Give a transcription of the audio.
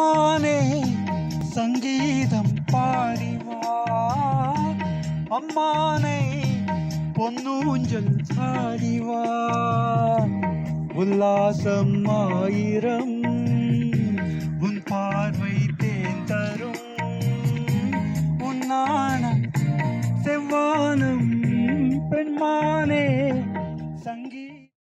அம்மானே சங்கீதம் பாடிவா. அம்மானை பொன்னூஞ்சல் ஆடிவா உல்லாசம் ஆயிரம் உன் பார்வை தேன் தரும். உன்னான செவ்வானம் பெண்மானே